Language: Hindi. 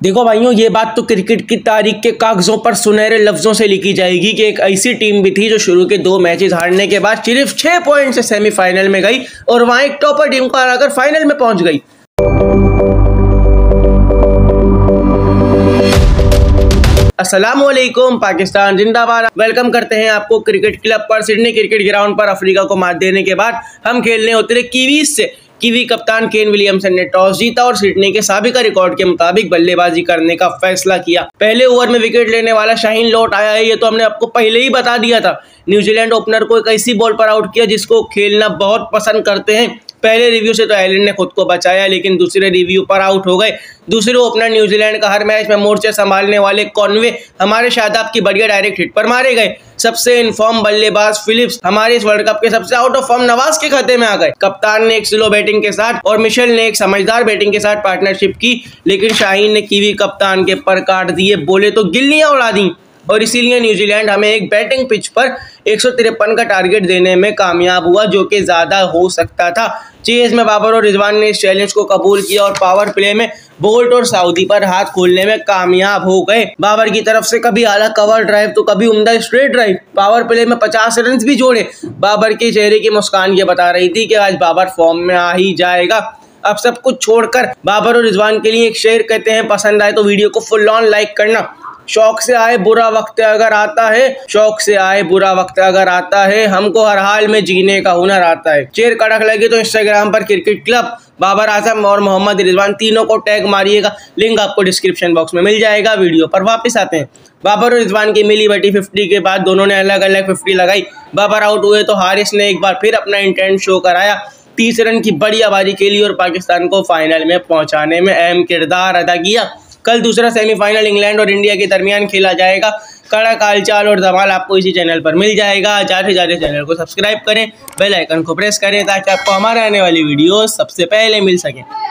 देखो भाइयों, ये बात तो क्रिकेट की तारीख के कागजों पर सुनहरे लफ्जों से लिखी जाएगी कि एक ऐसी टीम भी थी जो शुरू के दो मैचेस हारने के बाद सिर्फ़ छह पॉइंट से सेमीफाइनल में गई और वहाँ एक टॉपर टीम को हराकर फाइनल में पहुँच गई। असलम पाकिस्तान जिंदाबाद। वेलकम करते हैं आपको क्रिकेट क्लब पर, सिडनी क्रिकेट ग्राउंड पर, अफ्रीका को मात देने के बाद। हम खेलने उतरे कीवीज से। कीवी कप्तान केन विलियमसन ने टॉस जीता और सिडनी के सबका रिकॉर्ड के मुताबिक बल्लेबाजी करने का फैसला किया। पहले ओवर में विकेट लेने वाला शाहीन लौट आया है, ये तो हमने आपको पहले ही बता दिया था। न्यूजीलैंड ओपनर को एक ऐसी बॉल पर आउट किया जिसको खेलना बहुत पसंद करते हैं। पहले रिव्यू से तो आयरलैंड ने खुद को बचाया, लेकिन दूसरे रिव्यू पर आउट हो गए। दूसरे ओपनर न्यूजीलैंड का हर मैच में मोर्चे संभालने वाले कॉन्वे हमारे शादाब की बढ़िया डायरेक्ट हिट पर मारे गए। सबसे इनफॉर्म बल्लेबाज फिलिप्स हमारे इस वर्ल्ड कप के सबसे आउट ऑफ़ फॉर्म नवाज़ के खाते में आ गए। कप्तान ने एक स्लो बैटिंग के साथ और मिशेल ने एक समझदार बैटिंग के साथ पार्टनरशिप की, लेकिन शाहीन ने कीवी कप्तान के पर काट दिए। बोले तो गिल्लियाँ उड़ा दी। और इसीलिए न्यूजीलैंड हमें एक बैटिंग पिच पर एक सौ तिरपन का टारगेट देने में कामयाब हुआ, जो कि ज़्यादा हो सकता था। चेज में बाबर और रिजवान ने इस चैलेंज को कबूल किया और पावर प्ले में बोल्ट और सऊदी पर हाथ खोलने में कामयाब हो गए। बाबर की तरफ़ से कभी आला कवर ड्राइव तो कभी उमदा स्ट्रेट ड्राइव पावर प्ले में पचास रन भी जोड़े। बाबर के चेहरे की मुस्कान ये बता रही थी कि आज बाबर फॉर्म में आ ही जाएगा। अब सब कुछ छोड़कर बाबर और रिजवान के लिए एक शेयर कहते हैं, पसंद आए तो वीडियो को फुल ऑन लाइक करना। शौक से आए, बुरा वक्त अगर आता है, शौक से आए, बुरा वक्त अगर आता है, हमको हर हाल में जीने का हुनर आता है। चेर कड़क लगे तो इंस्टाग्राम पर क्रिकेट क्लब बाबर आज़म और मोहम्मद रिजवान तीनों को टैग मारिएगा। लिंक आपको डिस्क्रिप्शन बॉक्स में मिल जाएगा वीडियो पर वापस आते हैं। बाबर और रिजवान की मिली बटी फिफ्टी के बाद दोनों ने अलग अलग फिफ्टी लगाई। बाबर आउट हुए तो हारिस ने एक बार फिर अपना इंटेंट शो कराया। तीस रन की बड़ी आबादी के लिए और पाकिस्तान को फाइनल में पहुँचाने में अहम किरदार अदा किया। कल दूसरा सेमीफाइनल इंग्लैंड और इंडिया के दरमियान खेला जाएगा। कड़ा कालचाल और धमाल आपको इसी चैनल पर मिल जाएगा। जाते जाते चैनल को सब्सक्राइब करें, बेल आइकन को प्रेस करें, ताकि आपको हमारे आने वाली वीडियो सबसे पहले मिल सके।